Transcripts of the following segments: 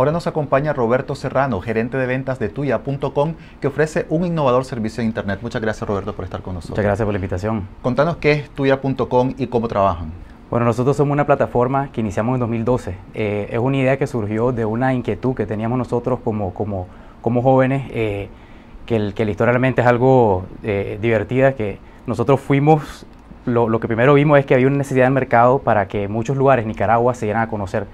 Ahora nos acompaña Roberto Serrano, gerente de ventas de tuya.com, que ofrece un innovador servicio de Internet. Muchas gracias Roberto por estar con nosotros. Muchas gracias por la invitación. Contanos qué es tuya.com y cómo trabajan. Bueno, nosotros somos una plataforma que iniciamos en 2012. Eh, es una idea que surgió de una inquietud que teníamos nosotros como, como, como jóvenes, eh, que, que, la historia realmente es algo eh, divertida, que nosotros fuimos, lo, lo, que primero vimos es que había una necesidad de mercado para que muchos lugares, Nicaragua, se dieran a conocer.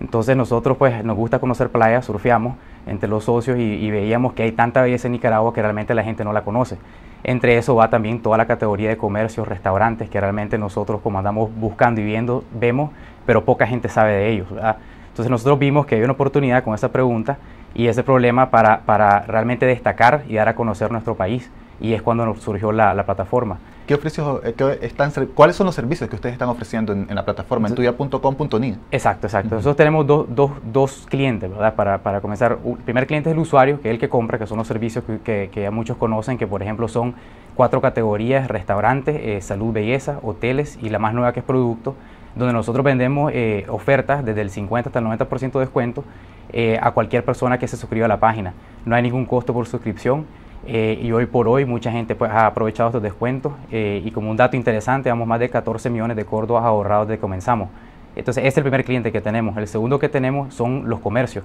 Entonces nosotros pues nos gusta conocer playas, surfeamos entre los socios y, veíamos que hay tanta belleza en Nicaragua que realmente la gente no la conoce. Entre eso va también toda la categoría de comercios, restaurantes, que realmente nosotros como andamos buscando y viendo, vemos, pero poca gente sabe de ellos. Entonces nosotros vimos que había una oportunidad con esa pregunta y ese problema para, para realmente destacar y dar a conocer nuestro país. Y es cuando nos surgió la, la plataforma. ¿Qué ofreció, qué están, ¿Cuáles son los servicios que ustedes están ofreciendo en, en la plataforma, en tuya.com.ni? Exacto, exacto. Uh -huh. Nosotros tenemos do, do, dos clientes, ¿verdad? Para, para comenzar, el primer cliente es el usuario, que es el que compra, que son los servicios que, que, que ya muchos conocen, que por ejemplo son cuatro categorías, restaurantes, eh, salud, belleza, hoteles y la más nueva que es producto, donde nosotros vendemos eh, ofertas desde el 50 hasta el 90% de descuento eh, a cualquier persona que se suscriba a la página. No hay ningún costo por suscripción. Eh, y hoy por hoy mucha gente pues, ha aprovechado estos descuentos eh, y como un dato interesante, vamos más de 14 millones de córdobas ahorrados desde que comenzamos. Entonces, este es el primer cliente que tenemos. El segundo que tenemos son los comercios.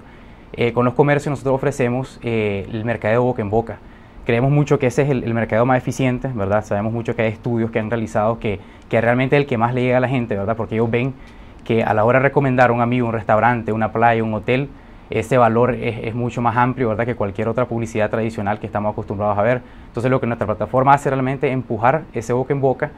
Eh, con los comercios nosotros ofrecemos el mercadeo boca en boca. Creemos mucho que ese es el, el, más eficiente, ¿verdad? Sabemos mucho que hay estudios que han realizado que, que realmente es el que más le llega a la gente, ¿verdad? Porque ellos ven que a la hora de recomendar a un amigo un restaurante, una playa, un hotel, ese valor es, mucho más amplio ¿verdad? que cualquier otra publicidad tradicional que estamos acostumbrados a ver. Entonces lo que nuestra plataforma hace realmente es empujar ese boca en boca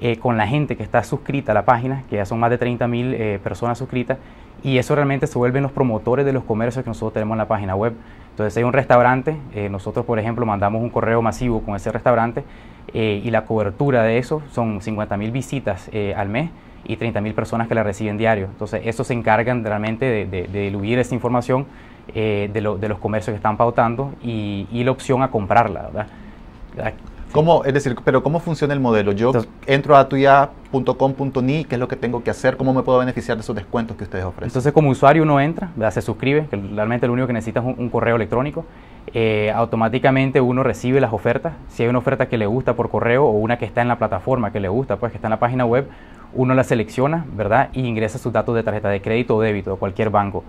eh, con la gente que está suscrita a la página, que ya son más de 30 mil eh, personas suscritas, y eso realmente se vuelven los promotores de los comercios que nosotros tenemos en la página web. Entonces, si hay un restaurante, eh, nosotros, por ejemplo, mandamos un correo masivo con ese restaurante y la cobertura de eso son 50 mil visitas al mes y 30 mil personas que la reciben diario. Entonces, eso se encargan realmente de, de, de diluir esa información eh, de, lo, de, los comercios que están pautando y, y la opción a comprarla, ¿verdad? ¿Cómo, es decir, pero cómo funciona el modelo? Yo Entonces, entro a tuya.com.ni, ¿qué es lo que tengo que hacer? ¿Cómo me puedo beneficiar de esos descuentos que ustedes ofrecen? Entonces, como usuario uno entra, ¿verdad? se suscribe, que realmente lo único que necesita es un, un correo electrónico. Eh, automáticamente uno recibe las ofertas. Si hay una oferta que le gusta por correo o una que está en la plataforma que le gusta, pues que está en la página web, uno la selecciona, ¿verdad? Y ingresa sus datos de tarjeta de crédito o débito de cualquier banco.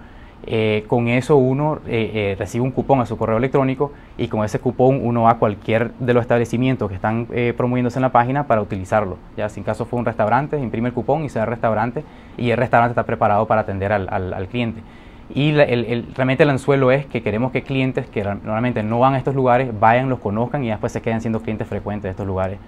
Eh, con eso uno eh, eh, recibe un cupón a su correo electrónico y con ese cupón uno va a cualquier de los establecimientos que están promoviéndose en la página para utilizarlo. Ya si en caso fue un restaurante, imprime el cupón y se da al restaurante y el restaurante está preparado para atender al, cliente. Y la, realmente el anzuelo es que queremos que clientes que normalmente no van a estos lugares vayan, los conozcan y después se queden siendo clientes frecuentes de estos lugares.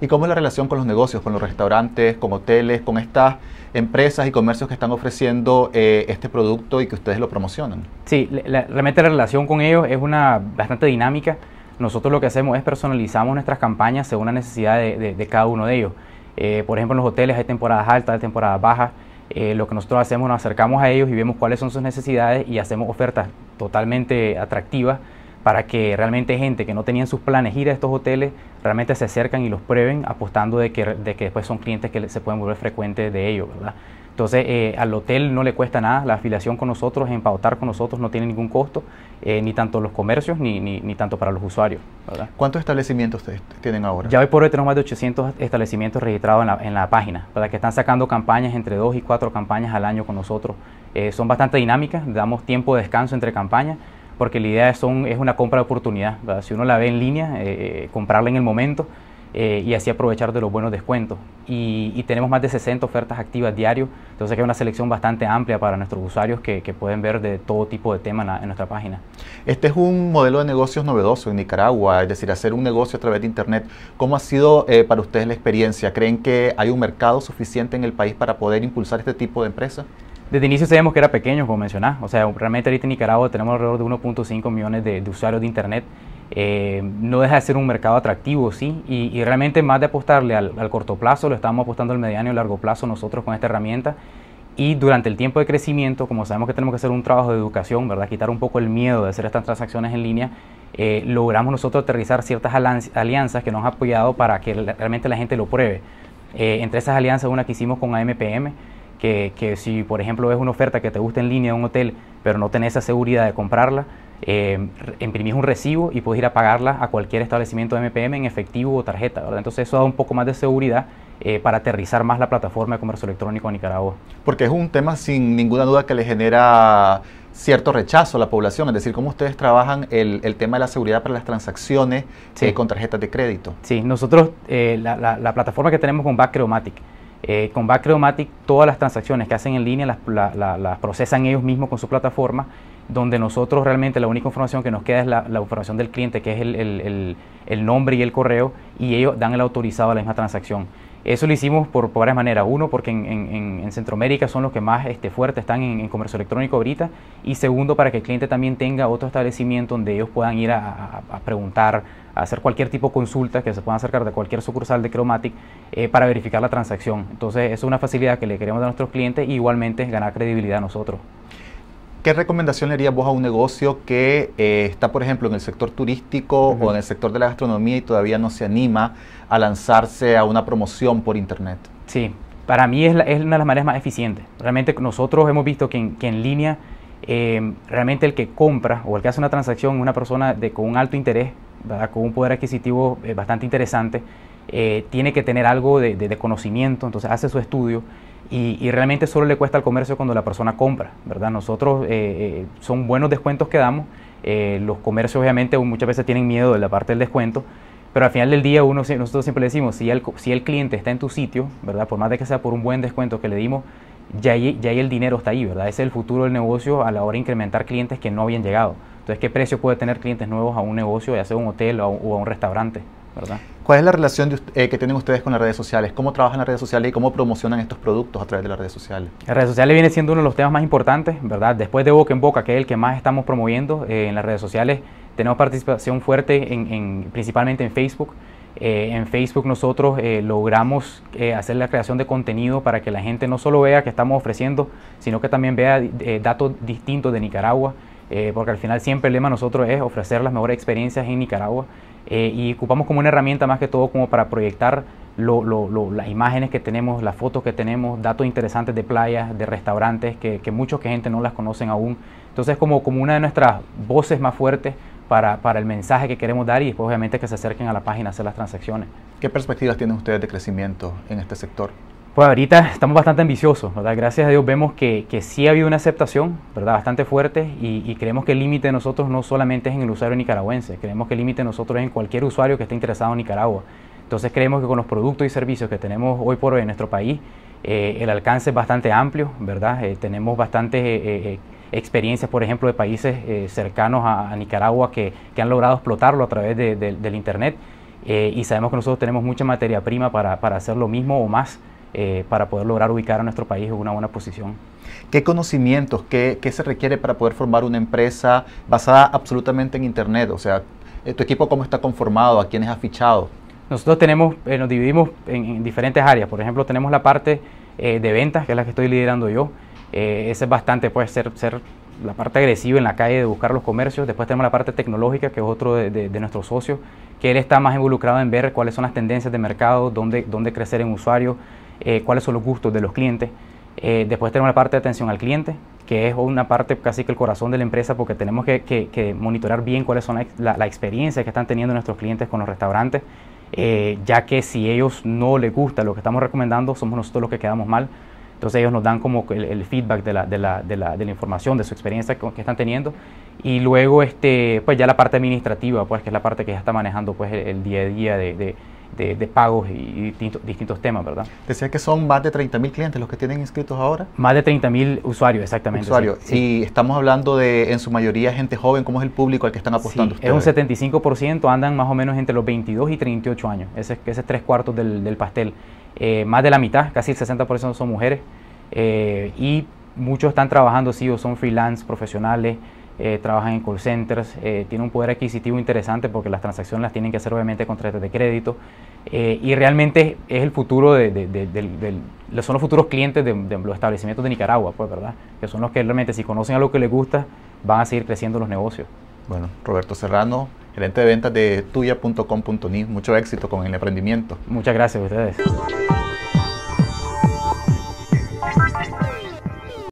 ¿Y cómo es la relación con los negocios, con los restaurantes, con hoteles, con estas empresas y comercios que están ofreciendo eh, este producto y que ustedes lo promocionan? Sí, la, realmente la relación con ellos es una bastante dinámica. Nosotros lo que hacemos es personalizamos nuestras campañas según la necesidad de cada uno de ellos. Eh, por ejemplo, en los hoteles hay temporadas altas, hay temporadas bajas. Eh, lo que nosotros hacemos, nos acercamos a ellos y vemos cuáles son sus necesidades y hacemos ofertas totalmente atractivas para que realmente gente que no tenían sus planes ir a estos hoteles realmente se acercan y los prueben apostando de que, de que después son clientes que se pueden volver frecuentes de ellos, ¿verdad? Entonces eh, al hotel no le cuesta nada, la afiliación con nosotros, empautar con nosotros no tiene ningún costo, eh, ni tanto los comercios ni, ni, ni, tanto para los usuarios. ¿verdad? ¿Cuántos establecimientos ustedes tienen ahora? Ya hoy por hoy tenemos más de 800 establecimientos registrados en la, en la página, ¿verdad? que están sacando campañas entre dos y cuatro campañas al año con nosotros. Eh, son bastante dinámicas, damos tiempo de descanso entre campañas porque la idea es, un, es una compra de oportunidad. Si uno la ve en línea, eh, comprarla en el momento eh, y así aprovechar de los buenos descuentos. Y, tenemos más de 60 ofertas activas diario, entonces hay una selección bastante amplia para nuestros usuarios que, pueden ver de todo tipo de temas en, nuestra página. Este es un modelo de negocios novedoso en Nicaragua, es decir, hacer un negocio a través de Internet. ¿Cómo ha sido eh, para ustedes la experiencia? ¿Creen que hay un mercado suficiente en el país para poder impulsar este tipo de empresas? Desde inicio sabíamos que era pequeño, como mencionás. O sea, realmente ahorita en Nicaragua tenemos alrededor de 1.5 millones de, usuarios de Internet. Eh, no deja de ser un mercado atractivo, sí, y, realmente más de apostarle al, al, corto plazo, lo estamos apostando al mediano y largo plazo nosotros con esta herramienta. Y durante el tiempo de crecimiento, como sabemos que tenemos que hacer un trabajo de educación, ¿verdad? quitar un poco el miedo de hacer estas transacciones en línea, eh, logramos nosotros aterrizar ciertas alianzas que nos han apoyado para que realmente la gente lo pruebe. Eh, entre esas alianzas, una que hicimos con AMPM, que, que, si por ejemplo es una oferta que te gusta en línea de un hotel, pero no tenés esa seguridad de comprarla, eh, imprimís un recibo y puedes ir a pagarla a cualquier establecimiento de MPM en efectivo o tarjeta. ¿verdad? Entonces eso da un poco más de seguridad eh, para aterrizar más la plataforma de comercio electrónico en Nicaragua. Porque es un tema sin ninguna duda que le genera cierto rechazo a la población, es decir, cómo ustedes trabajan el, tema de la seguridad para las transacciones eh, con tarjetas de crédito. Sí, nosotros, eh, la, plataforma que tenemos con Backcredomatic, eh, con Backcredomatic todas las transacciones que hacen en línea las, procesan ellos mismos con su plataforma, donde nosotros realmente la única información que nos queda es la, información del cliente, que es el, el nombre y el correo, y ellos dan el autorizado a la misma transacción. Eso lo hicimos por, varias maneras. Uno, porque en, Centroamérica son los que más este, fuertes están en, comercio electrónico ahorita. Y segundo, para que el cliente también tenga otro establecimiento donde ellos puedan ir a, preguntar, a hacer cualquier tipo de consulta que se puedan acercar de cualquier sucursal de Chromatic eh, para verificar la transacción. Entonces, es una facilidad que le queremos dar a nuestros clientes y igualmente ganar credibilidad a nosotros. ¿Qué recomendación le harías vos a un negocio que eh, está, por ejemplo, en el sector turístico o en el sector de la gastronomía y todavía no se anima a lanzarse a una promoción por Internet? Sí, para mí es, una de las maneras más eficientes. Realmente nosotros hemos visto que en, línea, eh, realmente el que compra o el que hace una transacción, una persona de, con un alto interés, con un poder adquisitivo eh, bastante interesante, tiene que tener algo de, de conocimiento, entonces hace su estudio y, realmente solo le cuesta al comercio cuando la persona compra, ¿verdad? Nosotros, eh, eh, son buenos descuentos que damos, eh, los comercios obviamente muchas veces tienen miedo de la parte del descuento, pero al final del día uno, nosotros siempre decimos, si el, si el cliente está en tu sitio, ¿verdad? Por más de que sea por un buen descuento que le dimos, ya ahí, el dinero está ahí, ¿verdad? Ese es el futuro del negocio a la hora de incrementar clientes que no habían llegado. Entonces, ¿qué precio puede tener clientes nuevos a un negocio, ya sea un hotel o a un restaurante? ¿Cuál es la relación eh, que tienen ustedes con las redes sociales? ¿Cómo trabajan las redes sociales y cómo promocionan estos productos a través de las redes sociales? Las redes sociales viene siendo uno de los temas más importantes, ¿verdad? Después de boca en boca, que es el que más estamos promoviendo eh, en las redes sociales, tenemos participación fuerte en, principalmente en Facebook. Eh, en Facebook nosotros logramos hacer la creación de contenido para que la gente no solo vea que estamos ofreciendo, sino que también vea datos distintos de Nicaragua, porque al final siempre el lema nosotros es ofrecer las mejores experiencias en Nicaragua. Eh, y ocupamos como una herramienta más que todo como para proyectar las imágenes que tenemos, las fotos que tenemos, datos interesantes de playas, de restaurantes que, que que gente no las conocen aún. Entonces como, como una de nuestras voces más fuertes para, para, el mensaje que queremos dar y después obviamente que se acerquen a la página a hacer las transacciones. ¿Qué perspectivas tienen ustedes de crecimiento en este sector? Pues ahorita estamos bastante ambiciosos, ¿verdad? Gracias a Dios vemos que, que sí ha habido una aceptación, ¿verdad? Bastante fuerte y, creemos que el límite de nosotros no solamente es en el usuario nicaragüense, creemos que el límite de nosotros es en cualquier usuario que esté interesado en Nicaragua. Entonces creemos que con los productos y servicios que tenemos hoy por hoy en nuestro país, eh, el alcance es bastante amplio, ¿verdad? Eh, tenemos bastantes eh, experiencias, por ejemplo, de países cercanos a, Nicaragua que, que, han logrado explotarlo a través del Internet y sabemos que nosotros tenemos mucha materia prima para, para hacer lo mismo o más eh, para poder lograr ubicar a nuestro país en una buena posición. ¿Qué conocimientos, qué, qué, se requiere para poder formar una empresa basada absolutamente en Internet? O sea, eh, ¿tu equipo cómo está conformado? ¿A quiénes has fichado? Nosotros tenemos, eh, nos dividimos en, diferentes áreas. Por ejemplo, tenemos la parte de ventas, que es la que estoy liderando yo. esa es bastante, puede ser, ser la parte agresiva en la calle de buscar los comercios. Después tenemos la parte tecnológica, que es otro de, de, de nuestros socios, que él está más involucrado en ver cuáles son las tendencias de mercado, dónde, dónde crecer en usuarios, eh, cuáles son los gustos de los clientes. Eh, después tenemos la parte de atención al cliente, que es una parte casi que el corazón de la empresa porque tenemos que, monitorar bien cuáles son la, experiencia que están teniendo nuestros clientes con los restaurantes, eh, ya que si ellos no les gusta lo que estamos recomendando, somos nosotros los que quedamos mal. Entonces ellos nos dan como el, feedback de la, de, la, de, la, de la, información, de su experiencia que, están teniendo. Y luego este, pues ya la parte administrativa, pues que es la parte que ya está manejando pues el, día a día de de, pagos y, distintos, temas, ¿verdad? Decía que son más de 30.000 clientes los que tienen inscritos ahora. Más de 30.000 usuarios, exactamente. Usuarios. Y estamos hablando de, en su mayoría, gente joven. ¿Cómo es el público al que están apostando ustedes? Es un 75%, andan más o menos entre los 22 y 38 años. Ese, ese es tres cuartos del, pastel. Eh, más de la mitad, casi el 60% son mujeres. Eh, y muchos están trabajando, sí, o son freelance, profesionales. Eh, trabajan en call centers, eh, tienen un poder adquisitivo interesante porque las transacciones las tienen que hacer obviamente con tarjetas de crédito eh, y realmente es el futuro de, son los futuros clientes de, los establecimientos de Nicaragua, pues, ¿verdad? Que son los que realmente si conocen a lo que les gusta van a seguir creciendo los negocios. Bueno, Roberto Serrano, gerente de ventas de tuya.com.ni, mucho éxito con el emprendimiento. Muchas gracias a ustedes.